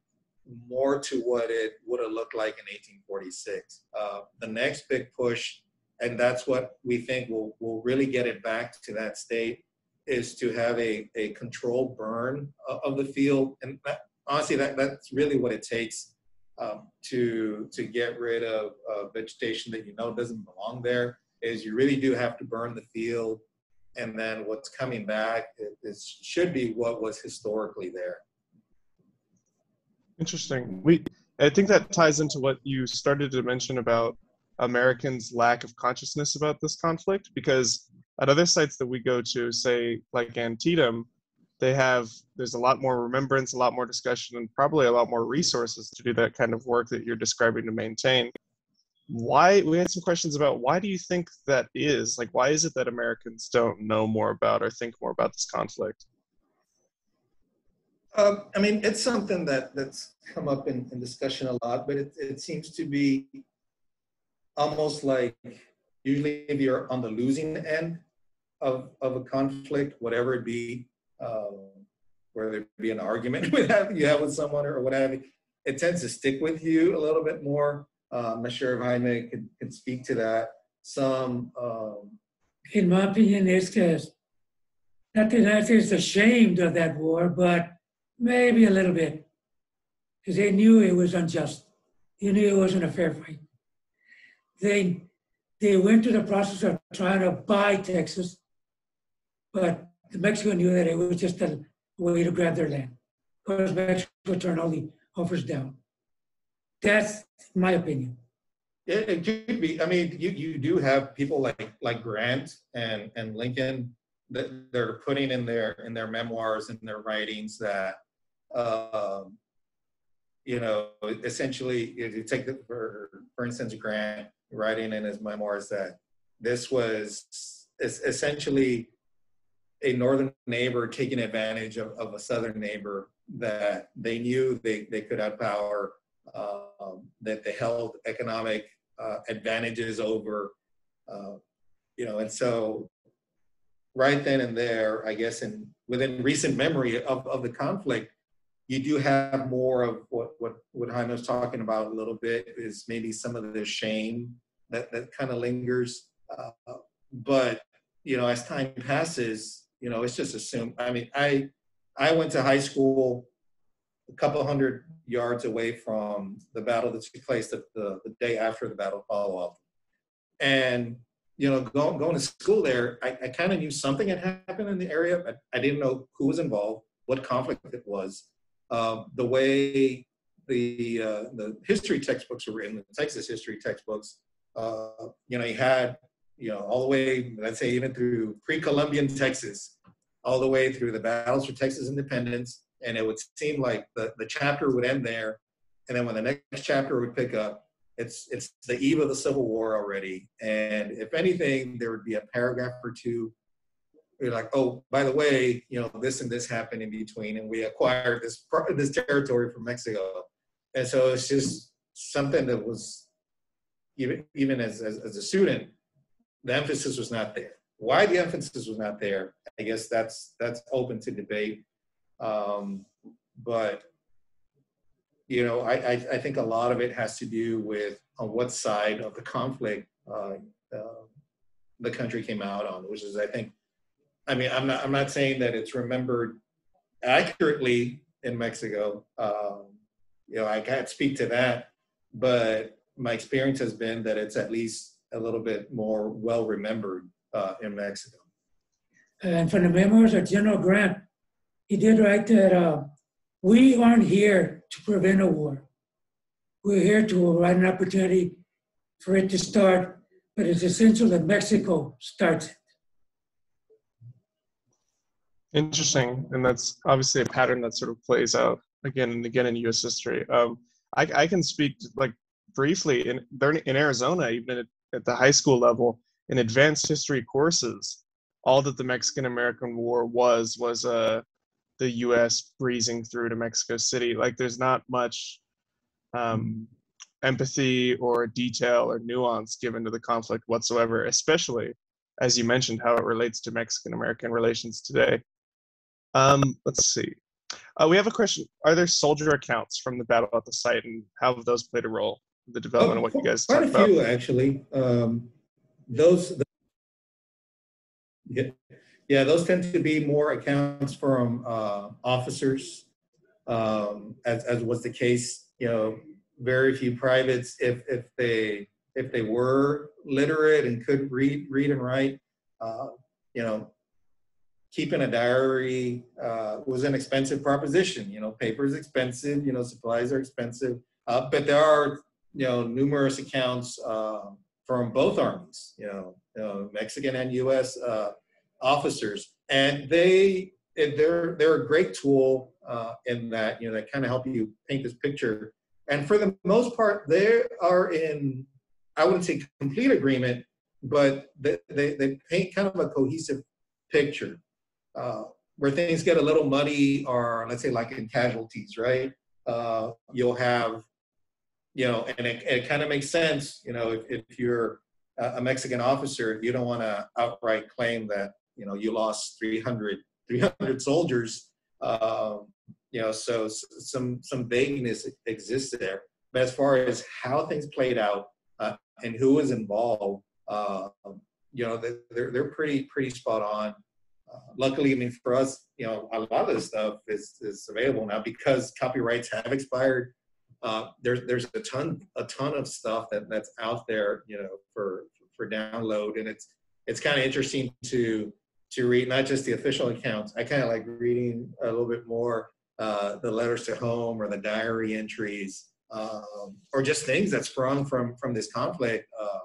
more to what it would have looked like in 1846. Uh, the next big push, and that's what we think will, will really get it back to that state, is to have a, a controlled burn of the field. And that, honestly, that, that's really what it takes um, to to get rid of uh, vegetation that you know doesn't belong there. Is you really do have to burn the field, and then what's coming back is should be what was historically there. Interesting. We I think that ties into what you started to mention about Americans' lack of consciousness about this conflict, because at other sites that we go to, say like Antietam, they have there's a lot more remembrance a lot more discussion and probably a lot more resources to do that kind of work that you're describing to maintain. Why we had some questions about why do you think that is? Like why is it that americans don't know more about or think more about this conflict? Um, i mean it's something that that's come up in, in discussion a lot but it, it seems to be almost like usually if you're on the losing end of, of a conflict whatever it be um, whether it be an argument with you have with someone or what have you, it tends to stick with you a little bit more. Uh, I'm sure if Jaime can, can speak to that. Some, um, in my opinion, it's just not that the United States is ashamed of that war, but maybe a little bit, because they knew it was unjust. They knew it wasn't a fair fight. They they went through the process of trying to buy Texas, but Mexico knew that it was just a way to grab their land. Because Mexico turned all the offers down. That's my opinion. It, it could be. I mean, you, you do have people like like Grant and and Lincoln that they're putting in their in their memoirs and their writings that um, you know essentially if you take the, for for instance Grant writing in his memoirs that this was essentially a northern neighbor taking advantage of, of a southern neighbor that they knew they, they could outpower, um, that they held economic uh, advantages over, uh, you know, and so right then and there, I guess, in within recent memory of, of the conflict, you do have more of what what what Jaime was talking about a little bit is maybe some of the shame that that kind of lingers. Uh, but you know, as time passes, you know, it's just assumed. I mean, I I went to high school a couple hundred yards away from the battle that took place the, the, the day after the Battle of Palo Alto. And, you know, going, going to school there, I, I kind of knew something had happened in the area, but I didn't know who was involved, what conflict it was. Um, the way the, uh, the history textbooks were written, the Texas history textbooks, uh, you know, you had, you know, all the way, let's say even through pre-Columbian Texas, all the way through the battles for Texas independence, and it would seem like the, the chapter would end there and then when the next chapter would pick up it's it's the eve of the civil war already and if anything there would be a paragraph or two you're like oh by the way you know this and this happened in between and we acquired this this territory from mexico. And so it's just something that was even even as, as, as a student the emphasis was not there why the emphasis was not there i guess that's that's open to debate um, but you know, I, I, I, think a lot of it has to do with on what side of the conflict uh, uh, the country came out on, which is, I think, I mean, I'm not, I'm not saying that it's remembered accurately in Mexico. Um, you know, I can't speak to that, but my experience has been that it's at least a little bit more well remembered uh, in Mexico. And from the memoirs of General Grant, he did write that uh, we aren't here to prevent a war. We're here to provide an opportunity for it to start, but it's essential that Mexico starts it. Interesting, and that's obviously a pattern that sort of plays out again and again in U.S. history. Um, I, I, can speak like briefly in in Arizona, even at, the high school level, in advanced history courses, all that the Mexican American War was was a the U.S. breezing through to Mexico City. Like there's not much um, empathy or detail or nuance given to the conflict whatsoever, especially as you mentioned how it relates to Mexican American relations today. Um, let's see. Uh, we have a question. Are there soldier accounts from the battle at the site, and how have those played a role the development oh, of what you guys quite talked about? Quite a few, actually. Um, those. The, yeah, yeah, those tend to be more accounts from uh, officers, um, as, as was the case. You know, very few privates, if if they if they were literate and could read read and write, uh, you know, keeping a diary uh, was an expensive proposition. You know, paper is expensive. You know, supplies are expensive. Uh, but there are you know numerous accounts uh, from both armies. You know, know Mexican and U.S. Uh, officers, and they they're they're a great tool uh, in that you know that kind of help you paint this picture. And for the most part, they are in I wouldn't say complete agreement, but they they, they paint kind of a cohesive picture. Uh, where things get a little muddy, or let's say like in casualties, right? Uh, you'll have, you know, and it, it kind of makes sense, you know, if, if you're a Mexican officer, you don't want to outright claim that you know you lost 300 300 soldiers um, you know so some some vagueness exists there. But as far as how things played out uh, and who was involved uh, you know they're, they're pretty pretty spot on. Uh, luckily i mean for us you know a lot of this stuff is is available now because copyrights have expired uh, there's there's a ton a ton of stuff that that's out there you know for for download and it's it's kind of interesting to to read not just the official accounts. I kind of like reading a little bit more uh, the letters to home or the diary entries um, or just things that sprung from from this conflict. Uh,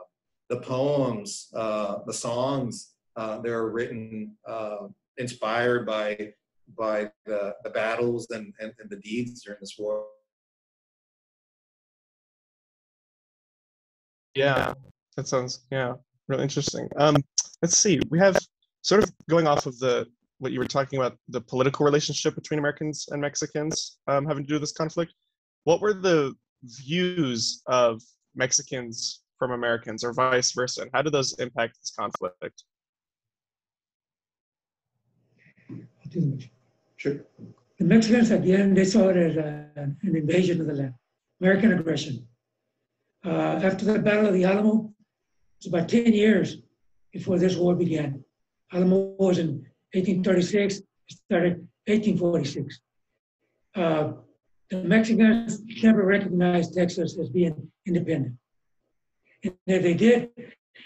the poems, uh, the songs uh, that are written uh, inspired by by the, the battles and, and, and the deeds during this war. Yeah, that sounds yeah really interesting. Um, let's see, we have sort of going off of the what you were talking about the political relationship between Americans and Mexicans um, having to do with this conflict. What were the views of Mexicans from Americans or vice versa? And how do those impact this conflict? Sure. The Mexicans, again, they saw it as a, an invasion of the land, American aggression. Uh, after the Battle of the Alamo, it's about 10 years before this war began. Alamo was in 1836, it started 1846. Uh, the Mexicans never recognized Texas as being independent. And if they did,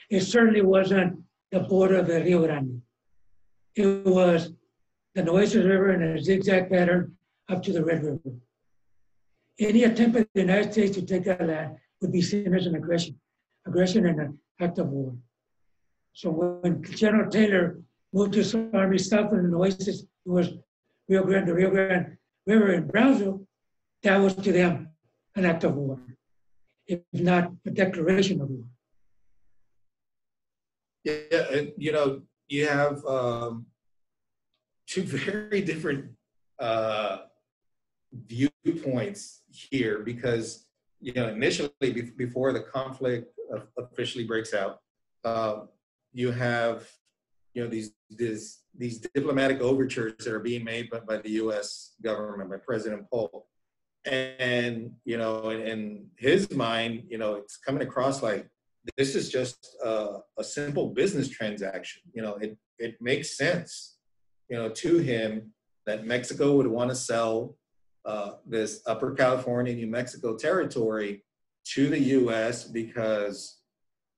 it certainly wasn't the border of the Rio Grande. It was the Nueces River in a zigzag pattern up to the Red River. Any attempt by the United States to take that land would be seen as an aggression, aggression and an act of war. So when General Taylor moved his army south of the Nueces, it was Rio Grande, the Rio Grande River in Brownsville, that was to them an act of war, if not a declaration of war. Yeah, and you know, you have um, two very different uh, viewpoints here because you know initially be- before the conflict officially breaks out, uh, you have you know these these these diplomatic overtures that are being made by, by the U.S. government by President Polk, and you know in, in his mind, you know it's coming across like this is just a, a simple business transaction. You know, it it makes sense you know, to him that Mexico would want to sell uh, this Upper California, New Mexico territory to the U.S. because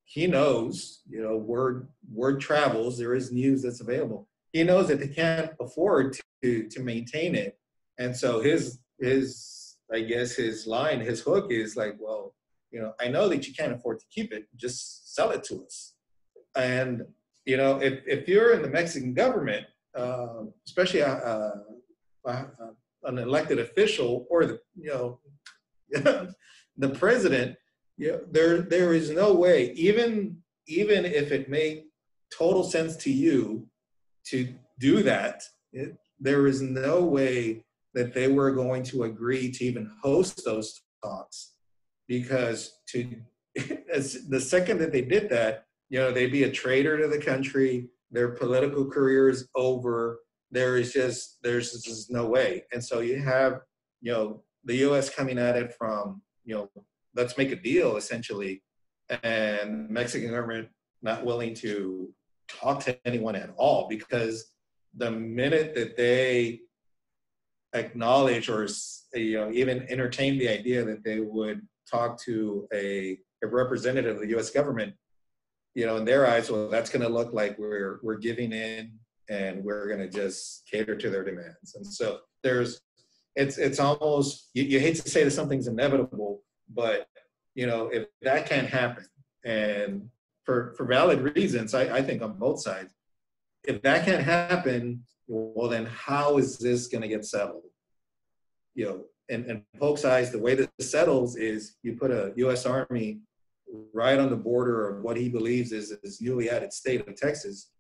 he knows, you know, word word travels. There is news that's available. He knows that they can't afford to to maintain it, and so his his I guess his line, his hook is like, well, you know, I know that you can't afford to keep it. Just sell it to us. And you know, if if you're in the Mexican government uh, especially a, a, a, an elected official or the you know the president, you know, there there is no way even even if it made total sense to you to do that, it, there is no way that they were going to agree to even host those talks because to as the second that they did that, you know, they'd be a traitor to the country their political career is over. There is just there's just no way. And so you have you know the U.S. coming at it from you know let's make a deal essentially, and Mexican government not willing to talk to anyone at all because the minute that they acknowledge or you know even entertain the idea that they would talk to a, a representative of the U.S. government, you know, in their eyes, well, that's going to look like we're we're giving in and we're going to just cater to their demands. And so there's, it's it's almost you, you hate to say that something's inevitable, but you know, if that can't happen, and for for valid reasons, I, I think on both sides, if that can't happen, well, then how is this going to get settled? You know, and, and Polk's eyes, the way that it settles is you put a U.S. Army right on the border of what he believes is his newly added state of Texas,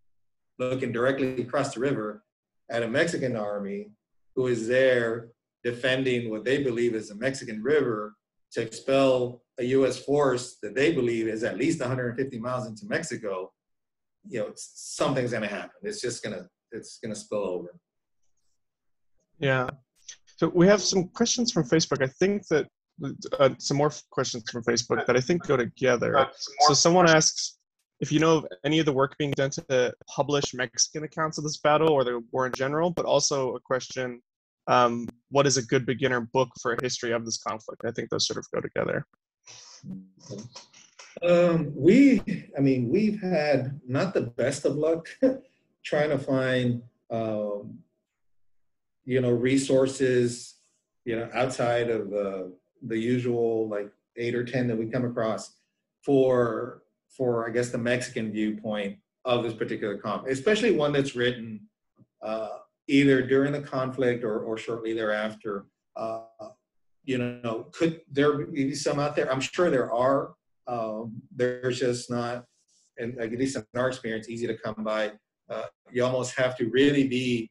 looking directly across the river at a Mexican army who is there defending what they believe is a Mexican river to expel a U.S. force that they believe is at least 150 miles into Mexico. You know, something's going to happen. It's just going to it's going to spill over. Yeah. So we have some questions from Facebook. I think that uh, some more questions from Facebook that I think go together. So someone asks if you know of any of the work being done to publish Mexican accounts of this battle or the war in general, but also a question, um, what is a good beginner book for a history of this conflict? I think those sort of go together. Um, we, I mean, we've had not the best of luck trying to find, um, you know, resources, you know, outside of uh, the usual like eight or ten that we come across for for I guess the Mexican viewpoint of this particular conflict, especially one that's written uh, either during the conflict or, or shortly thereafter. Uh, you know, could there be some out there? I'm sure there are. Um, there's just not, and at least in our experience, easy to come by. Uh, you almost have to really be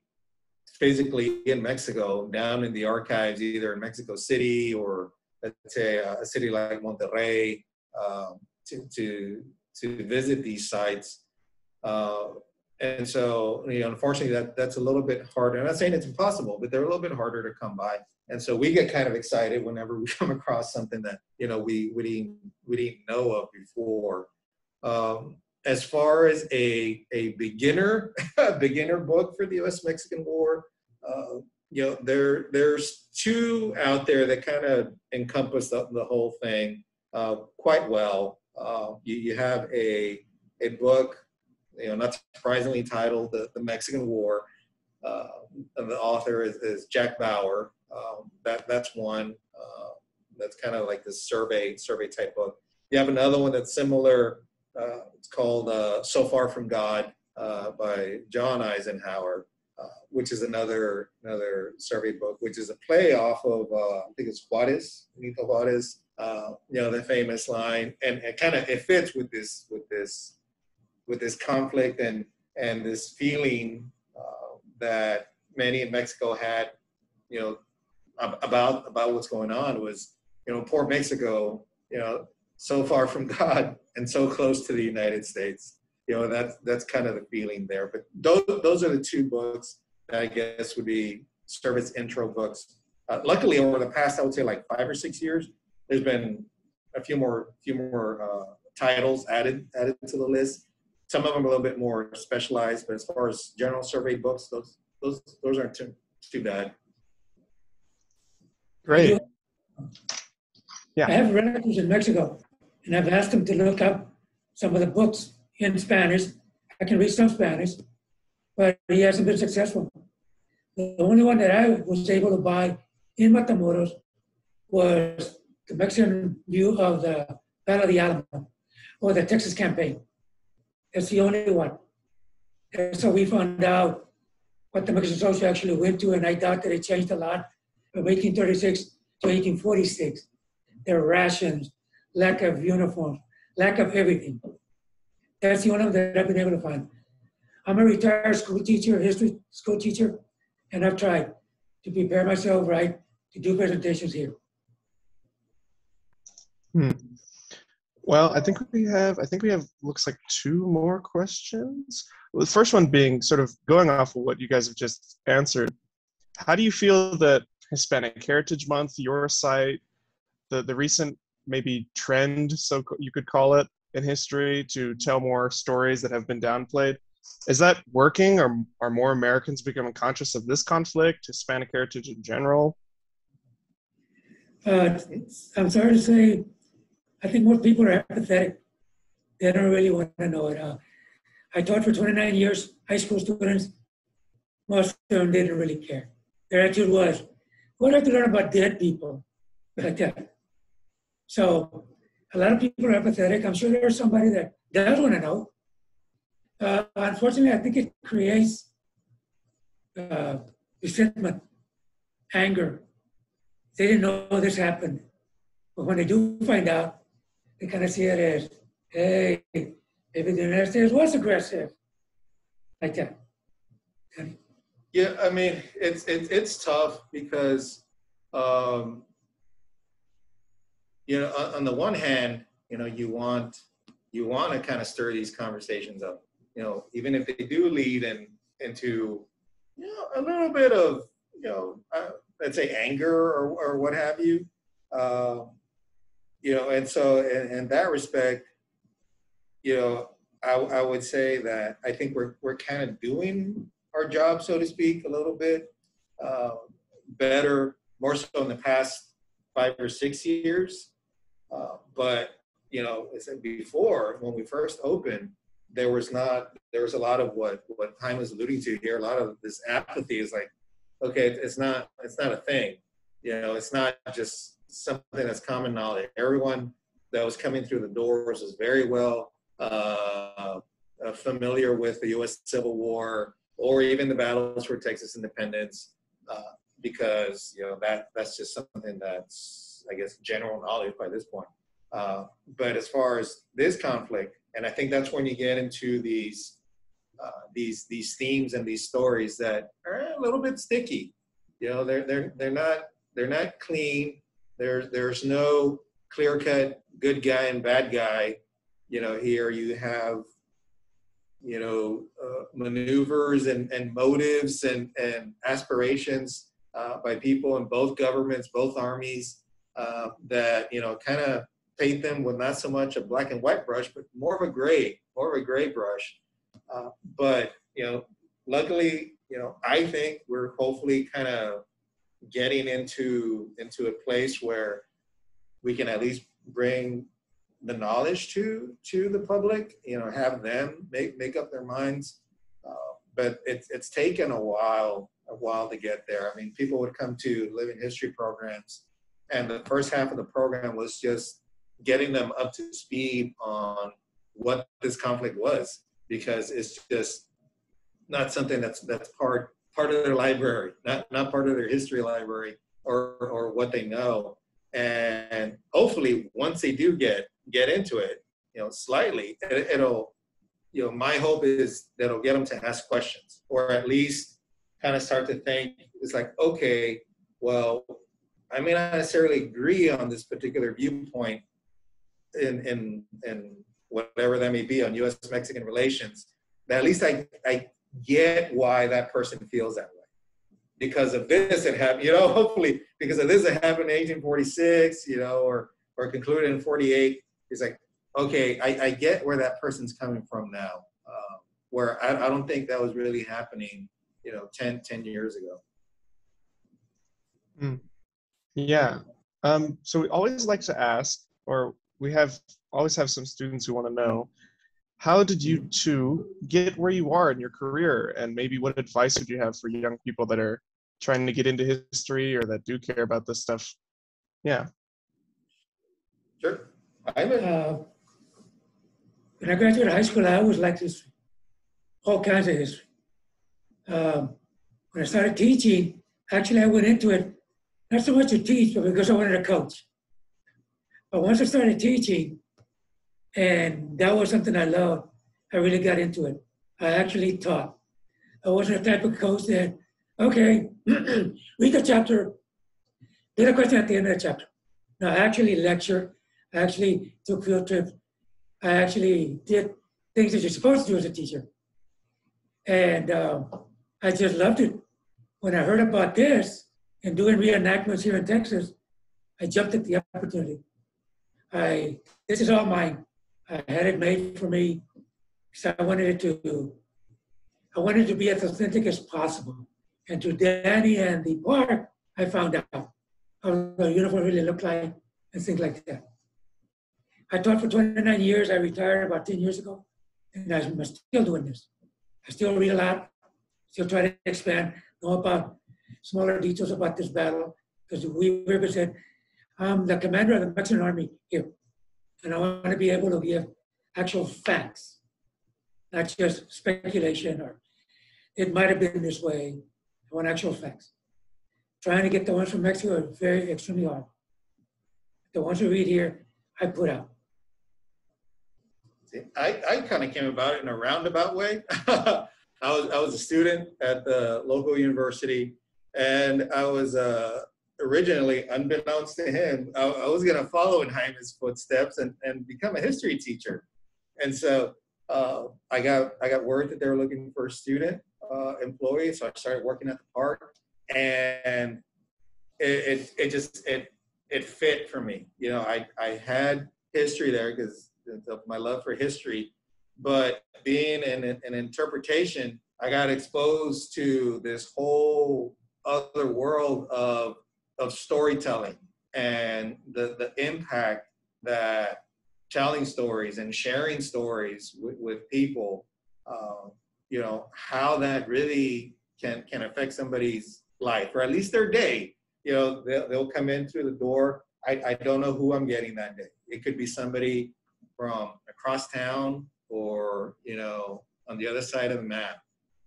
physically in Mexico, down in the archives, either in Mexico City or let's say a city like Monterrey, um, to, to, visit these sites. Uh, and so, you know, unfortunately, that, that's a little bit harder. I'm not saying it's impossible, but they're a little bit harder to come by. And so we get kind of excited whenever we come across something that, you know, we, we, didn't, we didn't know of before. Um, as far as a, a beginner, beginner book for the U.S.-Mexican War, uh, you know, there there's two out there that kind of encompass the, the whole thing uh, quite well. Uh, you, you have a a book, you know, not surprisingly titled "The, the Mexican War." Uh, the author is, is Jack Bauer. Um, that that's one. Uh, that's kind of like this survey survey type book. You have another one that's similar. Uh, it's called uh, "So Far from God" by John Eisenhower. Uh, which is another another survey book, which is a play off of uh, I think it's Juarez, Benito Juarez, uh, you know, the famous line, and it kind of it fits with this with this with this conflict and and this feeling uh, that many in Mexico had, you know, about about what's going on was, you know, poor Mexico, you know, so far from God and so close to the United States. You know that's that's kind of the feeling there. But those those are the two books that i guess would be service intro books. Uh, luckily over the past i would say like five or six years there's been a few more few more uh, titles added added to the list some of them are a little bit more specialized but as far as general survey books those those those aren't too too bad great yeah i have relatives in mexico and i've asked them to look up some of the books in Spanish. I can read some Spanish, but he hasn't been successful. The only one that I was able to buy in Matamoros was the Mexican view of the Battle of the Alamo or the Texas campaign. It's the only one. And so we found out what the Mexican soldiers actually went to, and I doubt that it changed a lot from 1836 to 1846. Their rations, lack of uniforms, lack of everything. That's the only one that I've been able to find. I'm a retired school teacher, history school teacher, and I've tried to prepare myself right to do presentations here. Hmm. Well, I think we have, I think we have, looks like two more questions. Well, the first one being sort of going off of what you guys have just answered. How do you feel that Hispanic Heritage Month, your site, the, the recent maybe trend, so you could call it, in history to tell more stories that have been downplayed. Is that working? Or are more Americans becoming conscious of this conflict, Hispanic heritage in general? Uh, I'm sorry to say, I think most people are apathetic. They don't really want to know it. Uh, I taught for 29 years, high school students. Most of them didn't really care. Their attitude was, what do I have to learn about dead people? Like that. So a lot of people are apathetic. I'm sure there's somebody that does want to know. Uh, unfortunately, I think it creates uh, resentment, anger. They didn't know this happened. But when they do find out, they kind of see it as, hey, maybe the United States was aggressive. Like that. Yeah, I mean, it's, it's, it's tough because um, you know, on, on the one hand, you know, you want you want to kind of stir these conversations up. You know, even if they do lead in, into you know a little bit of you know uh, let's say anger or, or what have you. Uh, you know, and so in, in that respect, you know, I, I would say that I think we're we're kind of doing our job, so to speak, a little bit uh, better, more so in the past five or six years. Uh, but you know, I said before when we first opened, there was not there was a lot of what what Jaime was alluding to here. A lot of this apathy is like, okay, it's not it's not a thing. You know, it's not just something that's common knowledge. Everyone that was coming through the doors was very well uh, uh, familiar with the U.S. Civil War or even the battles for Texas independence, uh, because you know that that's just something that's I guess, general knowledge by this point. Uh, but as far as this conflict, and I think that's when you get into these uh, these these themes and these stories that are a little bit sticky. You know, they're they're they're not they're not clean. There's there's no clear cut good guy and bad guy. you know, here you have, you know, uh, maneuvers and, and motives and, and aspirations uh, by people in both governments, both armies, uh, that, you know, kind of paint them with not so much a black and white brush, but more of a gray, more of a gray brush. Uh, but, you know, luckily, you know, I think we're hopefully kind of getting into into a place where we can at least bring the knowledge to to the public you know have them make make up their minds. Uh, but it's it's taken a while a while to get there. I mean people would come to living history programs and the first half of the program was just getting them up to speed on what this conflict was because it's just not something that's that's part part of their library, not not part of their history library or or what they know. And hopefully, once they do get get into it, you know, slightly, it, it'll, you know, my hope is that it'll get them to ask questions or at least kind of start to think. It's like, okay, well, I may not necessarily agree on this particular viewpoint in in in whatever that may be on U.S. Mexican relations. But at least I I get why that person feels that way. Because of this, it happened, you know, hopefully, because of this, it happened in 1846, you know, or, or concluded in 48. It's like, okay, I, I get where that person's coming from now, uh, where I, I don't think that was really happening, you know, 10, 10 years ago. Mm. Yeah. Um, so we always like to ask, or we have always have some students who want to know, how did you two get where you are in your career and maybe what advice would you have for young people that are trying to get into history or that do care about this stuff yeah sure I'm a, uh, when I graduated high school, I always liked history, all kinds of history. Um, when I started teaching, actually, I went into it not so much to teach, but because I wanted to coach. But once I started teaching, and that was something I loved. I really got into it. I actually taught. I wasn't the type of coach that, okay, read the chapter, get a question at the end of the chapter. No, I actually lectured. I actually took field trips. I actually did things that you're supposed to do as a teacher. And um, I just loved it. When I heard about this and doing reenactments here in Texas, I jumped at the opportunity. I this is all mine. I had it made for me because I wanted it to, I wanted to be as authentic as possible. And to Danny and the park, I found out how the uniform really looked like and things like that. I taught for 29 years. I retired about 10 years ago, and I'm still doing this. I still read a lot, still try to expand, know about smaller details about this battle, because we represent, I'm the commander of the Mexican Army here. And I want to be able to give actual facts, not just speculation or it might have been this way. I want actual facts. Trying to get the ones from Mexico are very extremely hard. The ones we read here, I put out. I, I kind of came about it in a roundabout way. I was I was a student at the local university, and I was uh, originally, unbeknownst to him, I, I was going to follow in Jaime's footsteps and, and become a history teacher. And so uh, I got I got word that they were looking for a student uh, employee, so I started working at the park, and it, it, it just it it fit for me. You know, I I had history there because of my love for history, but being in an interpretation, I got exposed to this whole other world of of storytelling and the, the impact that telling stories and sharing stories with, with people, uh, you know, how that really can, can affect somebody's life or at least their day. You know, they'll, they'll come in through the door. I, I don't know who I'm getting that day. It could be somebody from across town or, you know, on the other side of the map.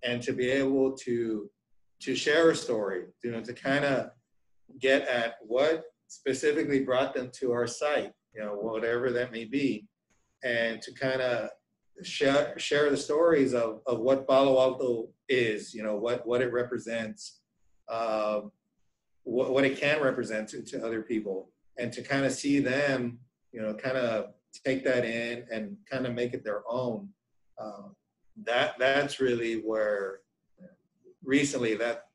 And to be able to to share a story, you know, to kind of get at what specifically brought them to our site, you know, whatever that may be, and to kind of share, share the stories of, of what Palo Alto is, you know, what, what it represents, uh, what, what it can represent to, to other people, and to kind of see them, you know, kind of take that in and kind of make it their own. Um, that that's really where recently that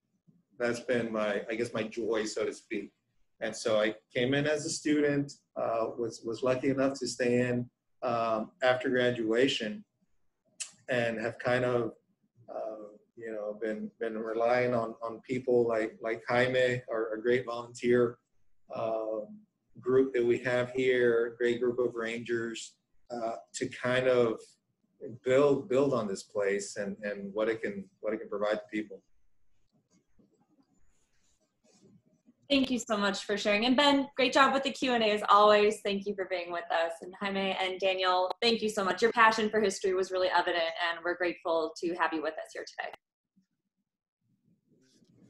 that's been my I guess my joy so to speak. And so I came in as a student, uh, was was lucky enough to stay in um, after graduation, and have kind of uh, you know been been relying on on people like like Jaime, our, our great volunteer um, group that we have here, great group of rangers, uh, to kind of build build on this place and and what it can what it can provide to people. Thank you so much for sharing. And Ben, great job with the Q&A as always. Thank you for being with us. And Jaime and Daniel, thank you so much. Your passion for history was really evident and we're grateful to have you with us here today.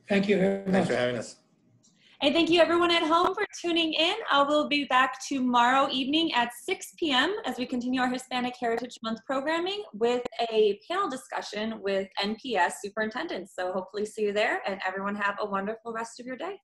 Thank you very Thanks much. for having us. And thank you everyone at home for tuning in. Uh, I will be back tomorrow evening at 6 p.m. as we continue our Hispanic Heritage Month programming with a panel discussion with NPS superintendents. So hopefully see you there and everyone have a wonderful rest of your day.